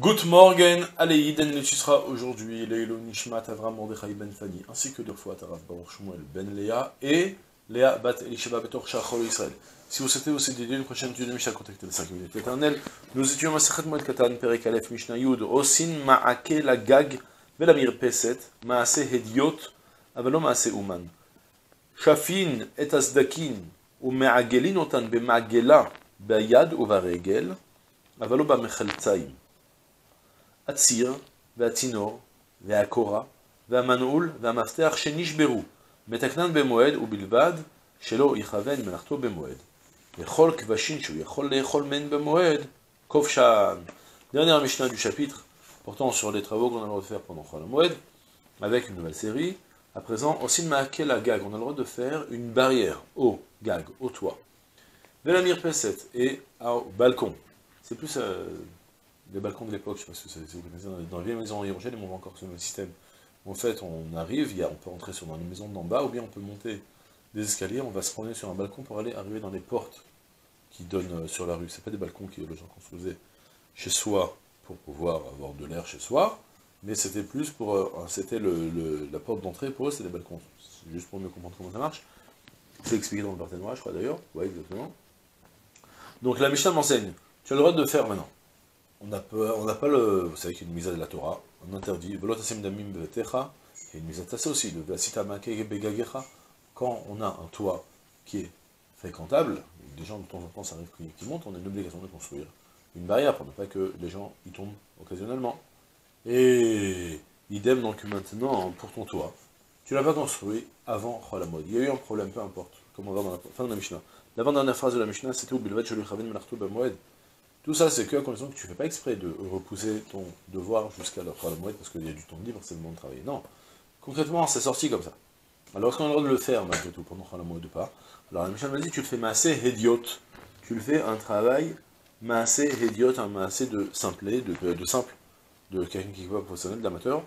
Good morning, Aleïden le sera aujourd'hui, Leilo Nishmat Avram Mordechai Ben Fani, ainsi que deux fois Tarav Baruch Shmuel Ben Léa et Léa Bat Elisheba Betor Shachol Israël. Si vous souhaitez aussi dédier une prochaine étude de Mishnah, contactez les 5 minutes éternelles. Nous étudions Masachet Moed Katan, Perek Aleph Mishnah Yud, Osin Ma'ake la Gag, Velamir Peset, Maase Hediot, Avalo Maase Uman. Shafin et Asdakin, ou Me'agelin Otan Be'ma'gela, Bayad ou Varegel, Avalo Atsir, Vatinor, Veakora, Vamanoul, Vamaster, Shenishberu, Metaknan Bemoed ou Bilvad, Shelo Ichaven Menachto Bemoed. Bemoed, Dernière Mishnah du chapitre, portant sur les travaux qu'on a le droit de faire pendant Chol Moed, avec une nouvelle série. À présent, au aussi Ma'akel Gag, on a le droit de faire une barrière au Gag, au toit. Velamir Peset et au balcon. C'est plus. Euh, les balcons de l'époque, je ne sais pas si vous connaissez, dans les vieilles maisons en Jérusalem, on voit encore ce même système. En fait, on arrive, on peut entrer sur une maison d'en bas, ou bien on peut monter des escaliers, on va se promener sur un balcon pour aller arriver dans les portes qui donnent sur la rue. C'est pas des balcons que les gens construisaient chez soi pour pouvoir avoir de l'air chez soi, mais c'était plus pour, c'était le, la porte d'entrée pour eux, c'était des balcons. Juste pour mieux comprendre comment ça marche. C'est expliqué dans le partenariat, je crois d'ailleurs. Oui, exactement. Donc la Mishnah m'enseigne. Tu as le droit de faire maintenant on n'a pas, le. Vous savez qu'il y a une mise de la Torah, on interdit. Il y a une mise à aussi, le Quand on a un toit qui est fréquentable, des gens de temps en temps ça arrive montent, on a une obligation de construire une barrière pour ne pas que les gens y tombent occasionnellement. Et idem donc maintenant pour ton toit. Tu l'as pas construit avant mode. Il y a eu un problème, peu importe, comme on va dans la fin de la Mishnah. L'avant-dernière phrase de la Mishnah, c'était Bilvat tout ça, c'est que à condition que tu ne fais pas exprès de repousser ton devoir jusqu'à la fin de parce qu'il y a du temps libre, c'est le moment de travailler. Non. Concrètement, c'est sorti comme ça. Alors, est-ce qu'on a le droit de le faire, malgré tout, pendant le mois de pas Alors, la Michel m'a dit, tu le fais massé hédiot. Tu le fais un travail massé hédiot, un massé de simplet, de, de simple, de quelqu'un qui est pas professionnel, d'amateur.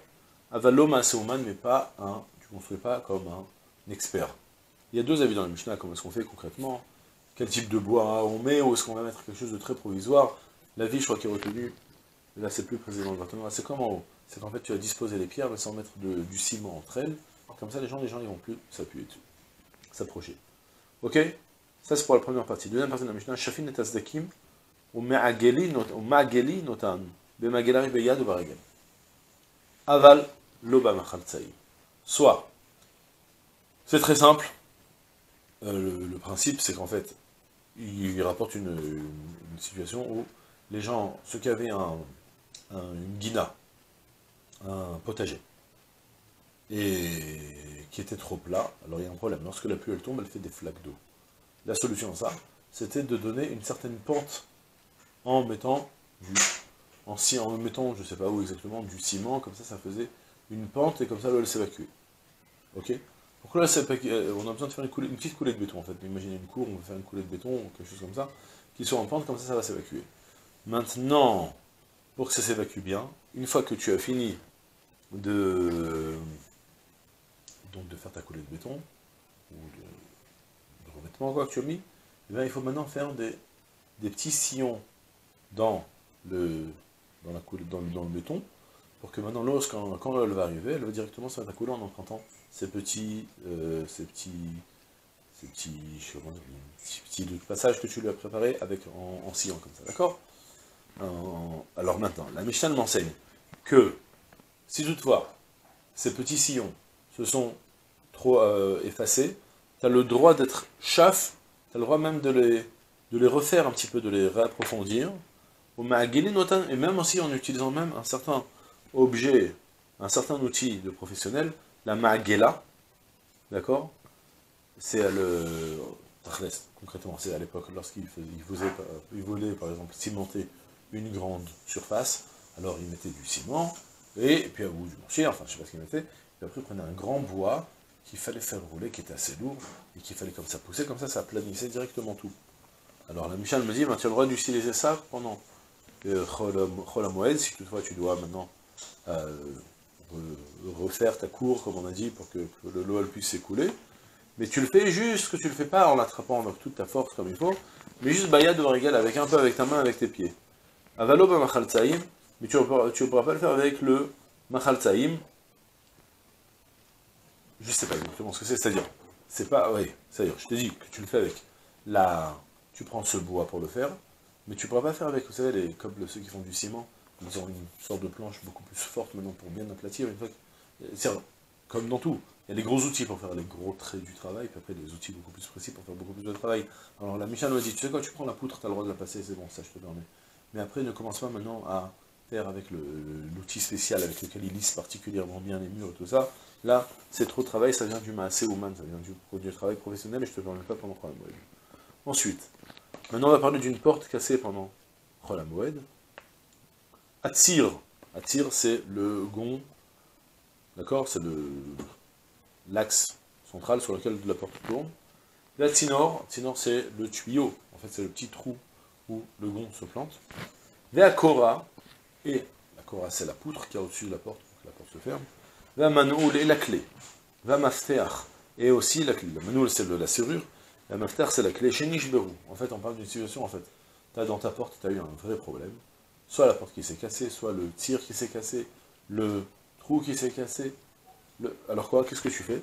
Avalo massé man, mais pas un, tu ne construis pas comme un expert. Il y a deux avis dans la Mishnah, comment est-ce qu'on fait concrètement? Quel type de bois on met, ou est-ce qu'on va mettre quelque chose de très provisoire. La vie, je crois, qui est retenue, là c'est plus le bâtiment, c'est comme en haut. C'est qu'en fait tu as disposé les pierres, mais sans mettre du ciment entre elles. Comme ça, les gens, les gens, ils vont plus s'appuyer dessus, s'approcher. Ok? Ça, c'est pour la première partie. Deuxième partie de la Mishnah, Shafin et Tasdakim, ou Ma'ageli notan, Bemagelari beyad ou baregel. Aval, loba Soit, c'est très simple, euh, le, principe, c'est qu'en fait, il rapporte une, situation où les gens, ceux qui avaient un, une guina, un potager, et qui était trop plat, alors il y a un problème. Lorsque la pluie elle tombe, elle fait des flaques d'eau. La solution à ça, c'était de donner une certaine pente en mettant du, en, en mettant, je sais pas où exactement, du ciment, comme ça, ça faisait une pente, et comme ça, l'eau, elle s'évacuait. Ok? Pourquoi là, euh, on a besoin de faire une, petite coulée de béton, en fait. Imaginez une cour, on va faire une coulée de béton, quelque chose comme ça, qui soit en pente, comme ça, ça va s'évacuer. Maintenant, pour que ça s'évacue bien, une fois que tu as fini de, donc de faire ta coulée de béton, ou de, revêtement, quoi, que tu as mis, eh il faut maintenant faire des, petits sillons dans le, dans, la coulée, dans, le béton, pour que maintenant, lorsqu'elle quand, elle va arriver, elle va directement se mettre à couler en empruntant ces petits, euh, ces petits, ces petits, je sais petits, passages que tu lui as préparés avec, en, sillon comme ça, d'accord? Alors maintenant, la Mishnah m'enseigne que, si toutefois, ces petits sillons se sont trop euh, effacés, tu as le droit d'être chaf, tu as le droit même de les, de les refaire un petit peu, de les réapprofondir, et même aussi en utilisant même un certain objet, un certain outil de professionnel, la Ma'agela, d'accord? C'est le... concrètement, c'est à l'époque, lorsqu'il voulait, par exemple cimenter une grande surface, alors il mettait du ciment, et, puis à bout du marché, enfin je sais pas ce qu'il mettait, puis après il prenait un grand bois qu'il fallait faire rouler, qui était assez lourd, et qu'il fallait comme ça pousser, comme ça ça planissait directement tout. Alors la Michel me dit, ben, tu as le droit d'utiliser ça pendant euh, Moed, si toutefois tu dois maintenant euh, refaire ta cour, comme on a dit, pour que, le l'eau puisse s'écouler. Mais tu le fais juste que tu le fais pas en l'attrapant avec toute ta force comme il faut, mais juste bayad de régal avec un peu avec ta main, avec tes pieds. Avalo mais tu ne pourras, pas le faire avec le Machal. Je sais pas exactement ce que c'est, c'est-à-dire, c'est pas, oui, c'est-à-dire, je te dis que tu le fais avec la, tu prends ce bois pour le faire, mais tu ne pourras pas faire avec, vous savez, les, comme ceux qui font du ciment, ils ont une sorte de planche beaucoup plus forte maintenant pour bien aplatir, c'est comme dans tout, il y a des gros outils pour faire les gros traits du travail, puis après des outils beaucoup plus précis pour faire beaucoup plus de travail. Alors la Michel nous dit, tu sais quoi, tu prends la poutre, tu as le droit de la passer, c'est bon, ça je te permets. Mais après, ne commence pas maintenant à faire avec l'outil spécial avec lequel il lisse particulièrement bien les murs et tout ça. Là, c'est trop de travail, ça vient du massé man, ça vient du, travail professionnel et je te permets pas pendant Moed. Ensuite, maintenant on va parler d'une porte cassée pendant Moed. Atir. Atir, c'est le gond, d'accord C'est l'axe central sur lequel la porte tourne. La tinor, c'est le tuyau, en fait c'est le petit trou où le gond se plante. La kora, et la kora c'est la poutre qui est au-dessus de la porte que la porte se ferme. La manoul et la clé. Va mafteach, et aussi la clé. La c'est la serrure, la mafteach c'est la clé. Chez en fait on parle d'une situation, en fait, as dans ta porte, tu as eu un vrai problème soit la porte qui s'est cassée, soit le tir qui s'est cassé, le trou qui s'est cassé. Alors quoi, qu'est-ce que tu fais?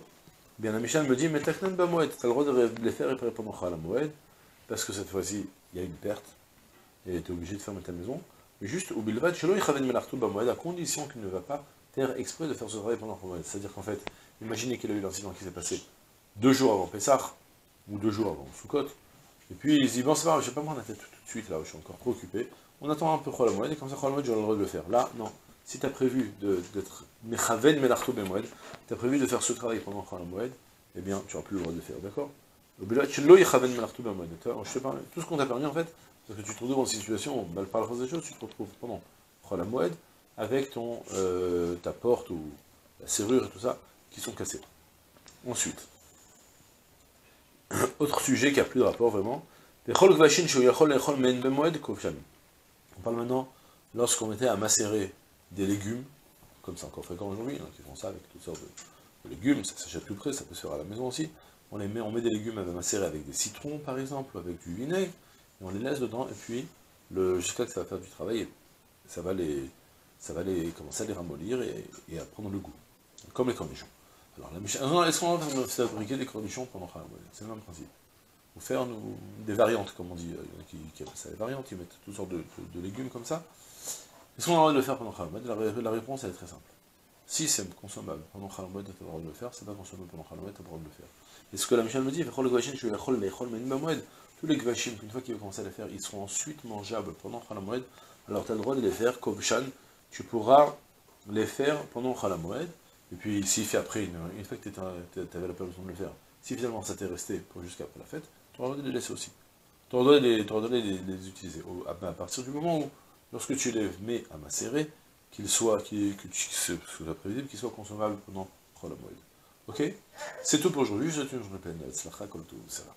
Bien, la Michel me dit, mais Taknan Bamoed, tu as le droit de les faire et pendant la Moed, parce que cette fois-ci, il y a une perte, et tu es obligé de fermer ta maison. Mais juste, au Bilvad, à condition qu'il ne va pas faire exprès de faire ce travail pendant Moed. C'est-à-dire qu'en fait, imaginez qu'il a eu l'incident qui s'est passé deux jours avant Pessah, ou deux jours avant Soukot, et puis il dit, bon, c'est pas grave, je pas prendre la tête tout de suite, là, je suis encore trop occupé, on attend un peu Moed, et comme ça Moed, j'aurai le droit de le faire. Là, non. Si tu as prévu d'être Mechaven Melarto Bemoed, tu as prévu de faire ce travail pendant Moed, eh bien, tu n'auras plus le droit de le faire, d'accord? Je te parle, tout ce qu'on t'a permis en fait, parce que tu te retrouves dans une situation, mal par des choses, tu te retrouves pendant la Moed avec ton, euh, ta porte ou la serrure et tout ça qui sont cassés. Ensuite, autre sujet qui a plus de rapport vraiment, on parle maintenant, lorsqu'on mettait à macérer des légumes, comme c'est encore fréquent aujourd'hui, hein, qui font ça avec toutes sortes de, légumes, ça s'achète plus près, ça peut se faire à la maison aussi. On, les met, on met des légumes à macérer avec des citrons, par exemple, ou avec du vinaigre, et on les laisse dedans, et puis, jusqu'à que ça va faire du travail, ça va les, ça va les, commencer à les ramollir et, à prendre le goût, comme les cornichons. Alors, la est-ce qu'on va fabriquer des cornichons pendant Khalam C'est le même principe faire des variantes, comme on dit, il y a qui, ça des variantes, ils mettent toutes sortes de, légumes comme ça. Est-ce qu'on a le droit de le faire pendant Khalamad? La, réponse elle est très simple. Si c'est consommable pendant Khalamad, tu as le droit de le faire, c'est pas consommable pendant Khalamad, tu as le droit de le faire. Et ce que la Michel me dit, tous les gvachim, une fois qu'ils vont commencer à les faire, ils seront ensuite mangeables pendant Khalamoued, alors tu as le droit de les faire, Kovshan, tu pourras les faire pendant Khalamoued, et puis s'il fait après, une, une fois que tu avais la permission de le faire, si finalement ça t'est resté pour jusqu'après la fête, tu auras droit de les laisser aussi. Tu auras droit de les, utiliser. À, partir du moment où, lorsque tu les mets à macérer, qu'ils soient, qu que tu prévisible, qu'ils soient consommables pendant mois. Ok? C'est tout pour aujourd'hui, je te journée pleine. Tzlacha, kol ça va.